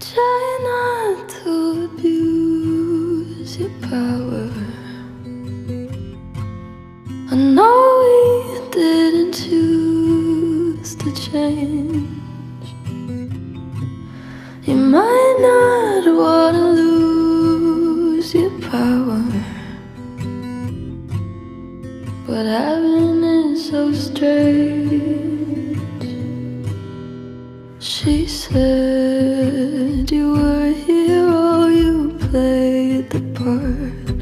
Try not to abuse your power. I know we didn't choose to change. You might not wanna lose your power, but having it so strange. She said you were a hero, oh, you played the part,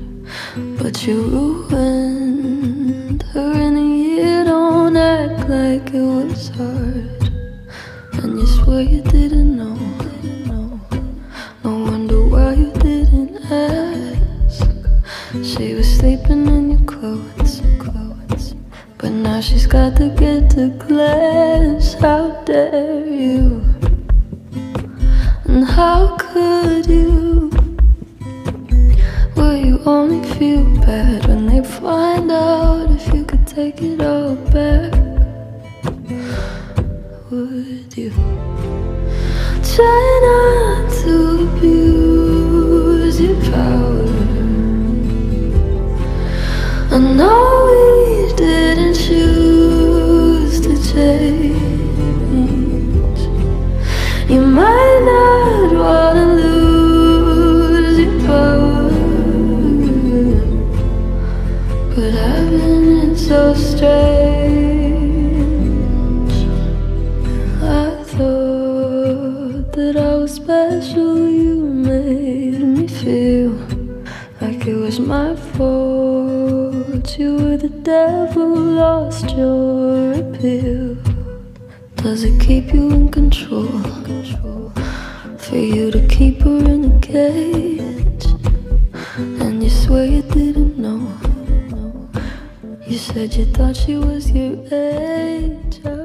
but you ruined her in a year. Don't act like it was hard, and you swear you didn't know. No wonder why you didn't ask. She was sleeping in your clothes, clothes. But now she's got to get to class. How dare you? How could you? Will you only feel bad when they find out if you could take it all back? Would you try not to abuse so strange. I thought that I was special. You made me feel like it was my fault. You were the devil, lost your appeal. Does it keep you in control? For you to keep her in a cage, and you swear you didn't know. You said you thought she was your age.